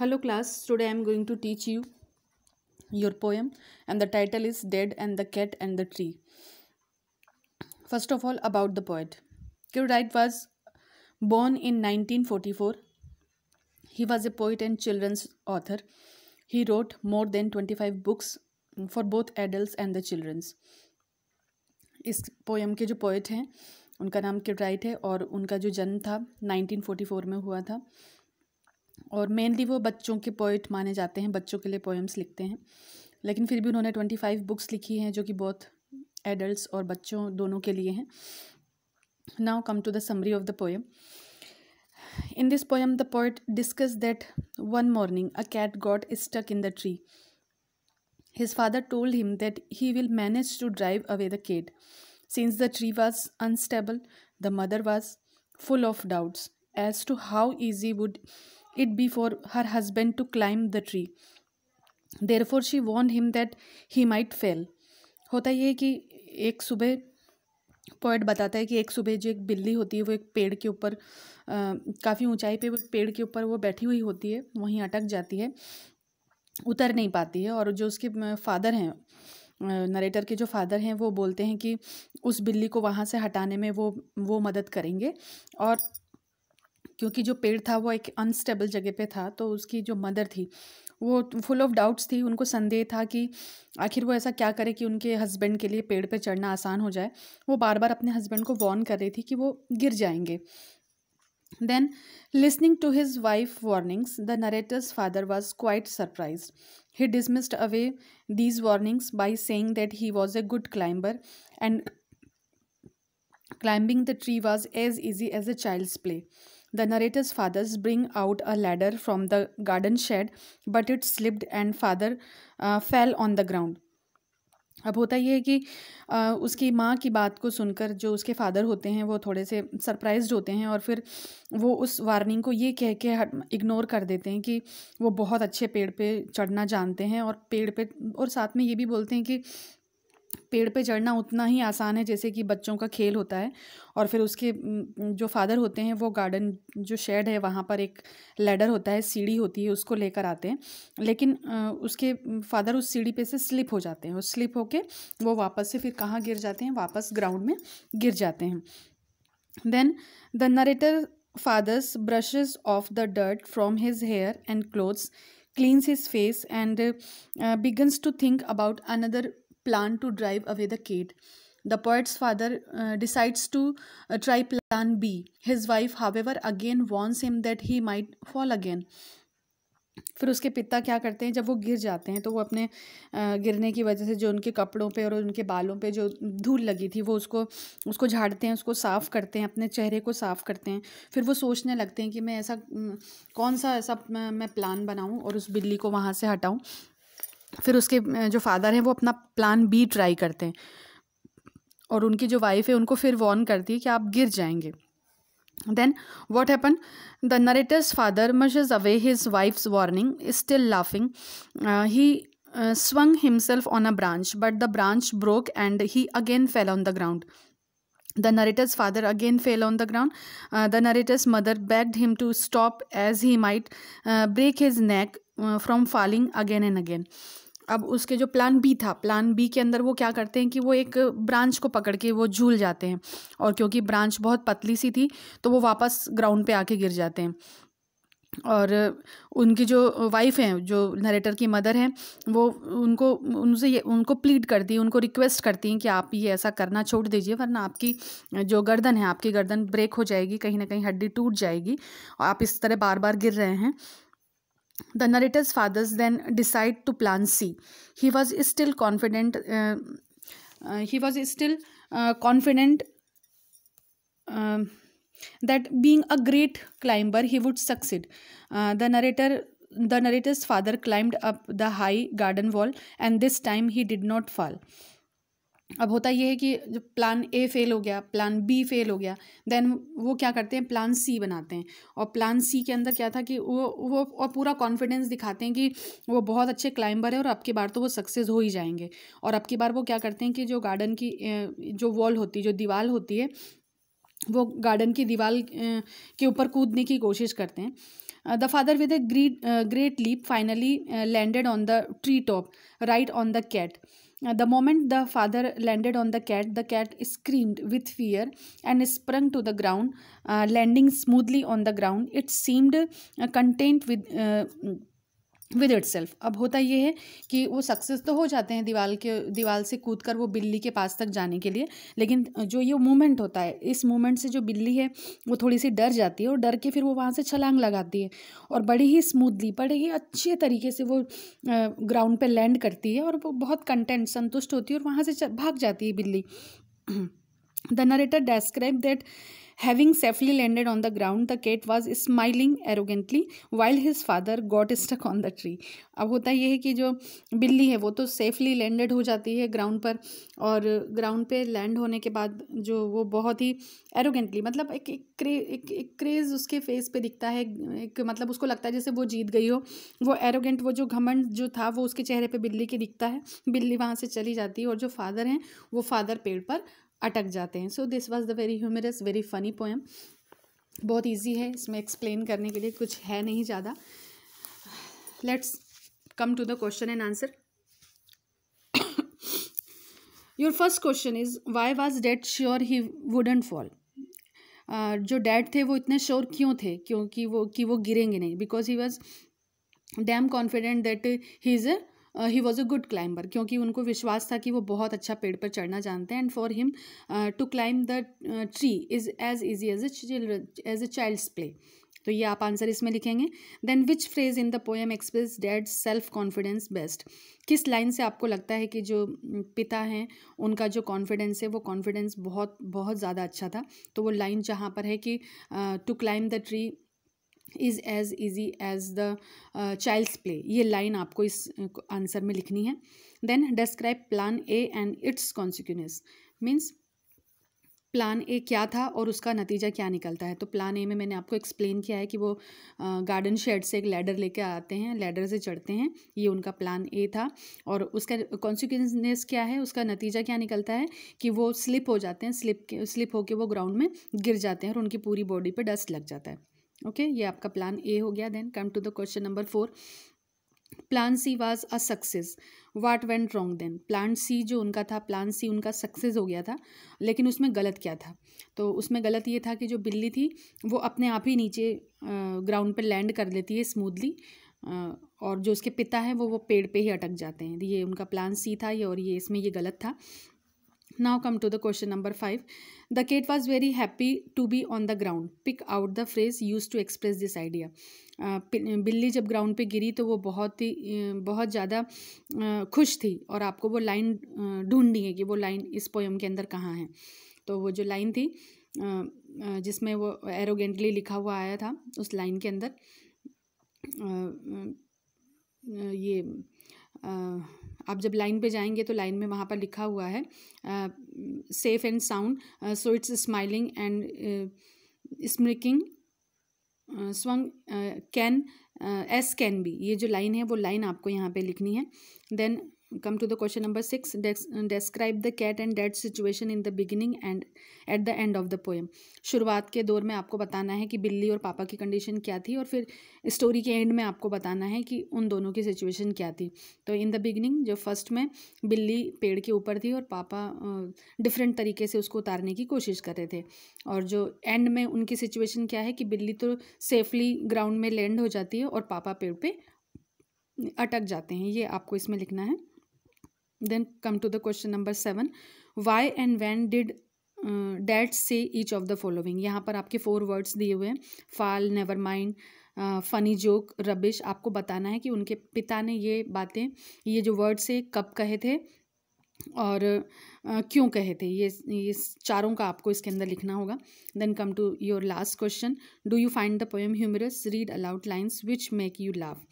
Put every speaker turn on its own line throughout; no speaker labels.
Hello class, today I am going to teach you your poem and the title is Dead and the Cat and the Tree. First of all, about the poet. Wright was born in 1944. He was a poet and children's author. He wrote more than 25 books for both adults and the children's. इस poem के जो poet हैं उनका नाम kid right है और उनका जो जन्म था 1944 में हुआ था और मेनली वो बच्चों के पोइट माने जाते हैं बच्चों के लिए पोएम्स लिखते हैं। लेकिन फिर भी उन्होंने ट्वेंटी फाइव बुक्स लिखी हैं जो कि बहुत एडल्ट्स और बच्चों दोनों के लिए हैं। Now come to the summary of the poem in this poem the poet discuss that one morning a cat got stuck in the tree His father told him that he will manage to drive away the cat. Since the tree was unstable, the mother was full of doubts as to how easy would it be for her husband to climb the tree. Therefore, she warned him that he might fail. होता ये है कि एक सुबह poet बताता है कि एक सुबह जो एक बिल्ली होती है वो एक पेड़ के ऊपर काफ़ी ऊंचाई पे पेड़ के ऊपर वो बैठी हुई होती है वहीं अटक जाती है उतर नहीं पाती है और जो उसके फादर हैं नरेटर के जो फादर हैं वो बोलते हैं कि उस बिल्ली को वहाँ से हटाने में वो वो मदद करेंगे और क्योंकि जो पेड़ था वो एक अनस्टेबल जगह पे था तो उसकी जो मदर थी, वो फुल ऑफ़ डाउट्स थी, उनको संदेह था कि आखिर वो ऐसा क्या करे कि उनके हस्बैंड के लिए पेड़ पे चढ़ना आसान हो जाए। वो बार बार अपने हस्बैंड को वॉर्न कर रही थी कि वो गिर जाएँगे। Then listening to his wife warnings the narrator's father was quite surprise he dismissed away these warnings by saying that he was a good climber and climbing the tree was as easy as a child's play The narrator's fathers bring out a ladder from the garden shed, but it slipped and father uh, fell on the ground. अब होता यह है कि आ, उसकी माँ की बात को सुनकर जो उसके फादर होते हैं वो थोड़े से सरप्राइज़ होते हैं और फिर वो उस वार्निंग को ये कह के इग्नोर कर देते हैं कि वो बहुत अच्छे पेड़ पे चढ़ना जानते हैं और पेड़ पे और साथ में ये भी बोलते हैं कि पेड़ पे चढ़ना उतना ही आसान है जैसे कि बच्चों का खेल होता है और फिर उसके जो फादर होते हैं वो गार्डन जो शेड है वहाँ पर एक लेडर होता है सीढ़ी होती है उसको लेकर आते हैं। लेकिन उसके फादर उस सीढ़ी पे से स्लिप हो जाते हैं और स्लिप होके वो वापस से फिर कहाँ गिर जाते हैं? वापस ग्राउंड में गिर जाते हैं। Then the narrator father's brushes off the dirt from his hair and clothes cleans his face and uh, begins to think about another plan to drive away the cat. The poet's father uh, decides to uh, try plan B. His wife, however, again warns him that he might fall again. फिर उसके पिता क्या करते हैं जब वो गिर जाते हैं तो वो अपने गिरने की वजह से जो उनके कपड़ों पे और उनके बालों पे जो धूल लगी थी वो उसको उसको झाड़ते हैं उसको साफ़ करते हैं अपने चेहरे को साफ़ करते हैं फिर वो सोचने लगते हैं कि मैं ऐसा कौन सा ऐसा मैं प्लान बनाऊँ और उस बिल्ली को वहाँ से हटाऊं फिर उसके जो फादर हैं वो अपना प्लान बी ट्राई करते हैं। और उनकी जो वाइफ है उनको फिर वॉर्न करती है कि आप गिर जाएँगे। Then what happen the narrator's father mashes away his wife's warning still laughing he swung himself on a branch, but the branch broke and he again fell on the ground. The narrator's father again fell on the ground uh, the narrator's mother begged him to stop as he might uh, break his neck uh, from falling again and again अब उसके जो plan B था plan B के अंदर वो क्या करते हैं कि वो एक ब्रांच को पकड़ के वो झूल जाते हैं और क्योंकि ब्रांच बहुत पतली सी थी तो वो वापस ग्राउंड पे आके गिर जाते हैं और उनकी जो वाइफ हैं जो नरेटर की मदर हैं वो उनको उनसे ये उनको प्लीड करती हैं उनको रिक्वेस्ट करती हैं कि आप ये ऐसा करना छोड़ दीजिए वरना आपकी जो गर्दन है आपकी गर्दन ब्रेक हो जाएगी कहीं ना कहीं हड्डी टूट जाएगी और आप इस तरह बार बार गिर रहे हैं then decide to plan C. He was still confident. Uh, uh, he was still uh, confident that being a great climber, he would succeed. uh, the narrator, the narrator's father climbed up the high garden wall, and this time he did not fall. अब होता यह है कि जब plan A fail हो गया plan B fail हो गया देन वो क्या करते हैं प्लान सी बनाते हैं और प्लान सी के अंदर क्या था कि वो वो और पूरा कॉन्फिडेंस दिखाते हैं कि वो बहुत अच्छे क्लाइंबर है और अब की बार तो वो सक्सेस हो ही जाएँगे और अब की बार वो क्या करते हैं कि जो गार्डन की जो वॉल होती है जो दीवार होती है वो गार्डन की दीवार के ऊपर कूदने की कोशिश करते हैं। The father with a greet great leap finally landed on the tree top right on the cat the moment the father landed on the cat the cat screamed with fear and sprang to the ground landing smoothly on the ground its seemed content with with itself अब होता ये है कि वो success तो हो जाते हैं दीवार के दीवार से कूद कर वो बिल्ली के पास तक जाने के लिए, लेकिन जो ये मूवमेंट होता है, इस मूवमेंट से जो बिल्ली है, वो थोड़ी सी डर जाती है और डर के फिर वो वहाँ से छलांग लगाती है और बड़ी ही स्मूथली बड़े ही अच्छे तरीके से वो ग्राउंड पर लैंड करती है और वो बहुत कंटेंट संतुष्ट होती है और वहाँ से भाग जाती है बिल्ली। The narrator describe that Having safely landed on the ground, the cat was smiling arrogantly while his father got stuck on the tree. अब होता यह है कि जो बिल्ली है वो तो सेफली लैंडेड हो जाती है ग्राउंड पर और ग्राउंड पे लैंड होने के बाद जो वो बहुत ही एरोगेंटली मतलब एक एक क्रे एक, एक क्रेज़ उसके फेस पे दिखता है एक मतलब उसको लगता है जैसे वो जीत गई हो वो एरोगेंट वो जो घमंड जो था वो उसके चेहरे पे बिल्ली के दिखता है बिल्ली वहाँ से चली जाती है और जो फादर हैं वो फादर पेड़ पर अटक जाते हैं। So this was the very humorous very funny poem बहुत ईजी है इसमें एक्सप्लेन करने के लिए, कुछ है नहीं ज़्यादा। Let's come to the question and answer your first question is why was dad sure he wouldn't fall जो डैड थे वो इतने श्योर क्यों थे? क्योंकि वो, कि वो गिरेंगे नहीं। Because he was damn confident that he is a he was a good climber क्योंकि उनको विश्वास था कि वो बहुत अच्छा पेड़ पर चढ़ना जानते हैं and for him to climb the tree is as easy as as a child's play तो ये आप आंसर इसमें लिखेंगे। Then which phrase in the poem express dad self confidence best किस लाइन से आपको लगता है कि जो पिता हैं, उनका जो कॉन्फिडेंस है, वो कॉन्फिडेंस बहुत बहुत ज़्यादा अच्छा था? तो वो लाइन जहाँ पर है कि to climb the tree is as easy as the child's play ये लाइन आपको इस आंसर में लिखनी है। Then describe plan A and its consequence means plan A क्या था और उसका नतीजा क्या निकलता है? तो प्लान ए में मैंने आपको एक्सप्लेन किया है कि वो गार्डन शेड से एक लैडर लेके आते हैं लैडर से चढ़ते हैं। ये उनका प्लान ए था। और उसका कॉन्सिक्वेंसनेस क्या है? उसका नतीजा क्या निकलता है कि वो स्लिप हो जाते हैं स्लिप स्लिप होकर वो ग्राउंड में गिर जाते हैं और उनकी पूरी बॉडी पर डस्ट लग जाता है। ओके ये आपका प्लान ए हो गया then come to the question number four plan C was a success what went wrong then plan C जो उनका था प्लान सी उनका सक्सेस हो गया था, लेकिन उसमें गलत क्या था? तो उसमें गलत ये था कि जो बिल्ली थी, वो अपने आप ही नीचे ग्राउंड पर लैंड कर लेती है स्मूथली और जो उसके पिता हैं, वो वो पेड़ पे ही अटक जाते हैं। ये उनका प्लान सी था, ये और ये, इसमें ये गलत था। Now come to the question number five the cat was very happy to be on the ground pick out the phrase use to express this idea बिल्ली जब ग्राउंड पे गिरी तो वो बहुत ही बहुत ज़्यादा खुश थी और आपको वो लाइन ढूंढनी है कि वो लाइन इस पोएम के अंदर कहाँ है। तो वो जो लाइन थी जिसमें वो एरोगेंटली लिखा हुआ आया था, उस लाइन के अंदर ये आप जब लाइन पे जाएँगे तो लाइन में वहाँ पर लिखा हुआ है safe and sound so its smiling and smirking swung can as can be ये जो लाइन है वो लाइन आपको यहाँ पे लिखनी है। Then come to the question number six describe the cat and dad situation in the beginning and at the end of the poem. शुरुआत के दौर में आपको बताना है कि बिल्ली और पापा की कंडीशन क्या थी और फिर स्टोरी के एंड में आपको बताना है कि उन दोनों की सिचुएशन क्या थी। तो इन द बिगिनिंग जो फ़र्स्ट में बिल्ली पेड़ के ऊपर थी और पापा डिफरेंट तरीके से उसको उतारने की कोशिश कर रहे थे। और जो एंड में उनकी सिचुएशन क्या है कि बिल्ली तो सेफली ग्राउंड में लैंड हो जाती है और पापा पेड़ पे अटक जाते हैं। ये आपको इसमें लिखना है। Then come to the question number seven why and when did dad say each of the following यहाँ पर आपके फोर वर्ड्स दिए हुए हैं. Fall never mind funny joke rubbish आपको बताना है कि उनके पिता ने ये बातें ये जो वर्ड्स है कब कहे थे? और uh, क्यों कहे थे? ये ये चारों का आपको इसके अंदर लिखना होगा। Then come to your last question do you find the poem humorous read aloud lines which make you laugh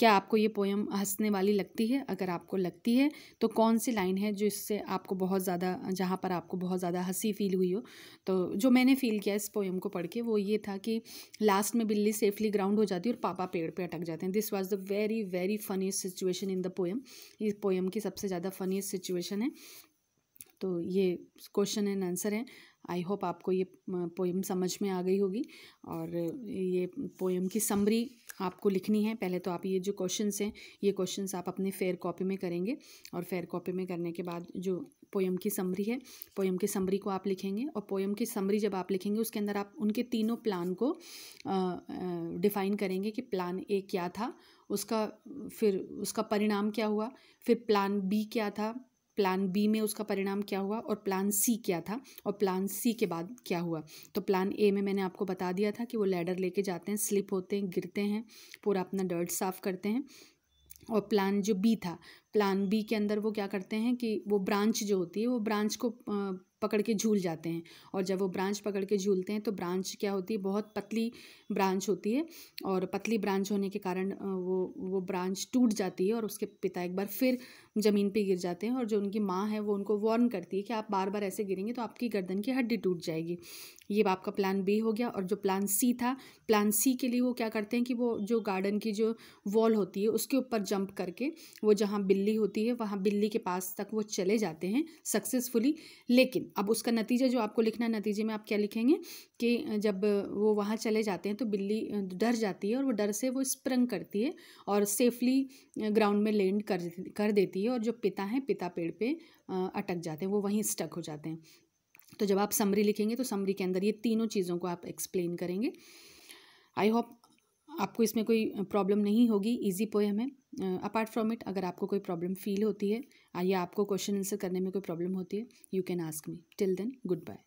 क्या आपको ये पोएम हंसने वाली लगती है? अगर आपको लगती है तो कौन सी लाइन है जो इससे आपको बहुत ज़्यादा, जहाँ पर आपको बहुत ज़्यादा हँसी फील हुई हो? तो जो मैंने फील किया इस पोएम को पढ़ के, वो ये था कि लास्ट में बिल्ली सेफली ग्राउंड हो जाती है और पापा पेड़ पे अटक जाते हैं। This was the very very funniest situation in the poem इस पोएम की सबसे ज़्यादा फनीस्ट सिचुएशन है। तो ये क्वेश्चन एंड आंसर है। आई होप आपको ये पोएम समझ में आ गई होगी। और ये पोएम की समरी आपको लिखनी है। पहले तो आप ये जो क्वेश्चंस हैं, ये क्वेश्चंस आप अपने फेयर कॉपी में करेंगे और फेयर कॉपी में करने के बाद जो पोएम की समरी है पोएम की समरी को आप लिखेंगे और पोएम की समरी जब आप लिखेंगे, उसके अंदर आप उनके तीनों प्लान को डिफ़ाइन करेंगे कि प्लान ए क्या था, उसका फिर उसका परिणाम क्या हुआ, फिर प्लान बी क्या था प्लान बी में उसका परिणाम क्या हुआ और प्लान सी क्या था और प्लान सी के बाद क्या हुआ। तो प्लान ए में मैंने आपको बता दिया था कि वो लैडर लेके जाते हैं स्लिप होते हैं, गिरते हैं, पूरा अपना डर्ट साफ़ करते हैं और प्लान जो बी था प्लान बी के अंदर वो क्या करते हैं कि वो ब्रांच जो होती है वो ब्रांच को पकड़ के झूल जाते हैं और जब वो ब्रांच पकड़ के झूलते हैं तो ब्रांच क्या होती है, बहुत पतली ब्रांच होती है और पतली ब्रांच होने के कारण वो वो ब्रांच टूट जाती है और उसके पिता एक बार फिर ज़मीन पे गिर जाते हैं और जो उनकी माँ है वो उनको वार्न करती है कि आप बार बार ऐसे गिरेंगे तो आपकी गर्दन की हड्डी टूट जाएगी। ये आपका प्लान बी हो गया और जो प्लान सी था प्लान सी के लिए वो क्या करते हैं कि वो जो गार्डन की जो वॉल होती है उसके ऊपर जंप करके वो जहाँ बिल्ली होती है वहाँ बिल्ली के पास तक वो चले जाते हैं सक्सेसफुली लेकिन अब उसका नतीजा जो आपको लिखना नतीजे में आप क्या लिखेंगे कि जब वो वहाँ चले जाते हैं तो बिल्ली डर जाती है और वो डर से वो स्प्रंग करती है और सेफली ग्राउंड में लैंड कर कर देती है और जो पिता हैं, पिता पेड़ पे अटक जाते हैं, वो वहीं स्टक हो जाते हैं। तो जब आप समरी लिखेंगे तो समरी के अंदर ये तीनों चीज़ों को आप एक्सप्लेन करेंगे। आई होप आपको इसमें कोई प्रॉब्लम नहीं होगी इजी पोएम है। अपार्ट फ्रॉम इट अगर आपको कोई प्रॉब्लम फील होती है, या आपको क्वेश्चन आंसर करने में कोई प्रॉब्लम होती है you can ask me till then good bye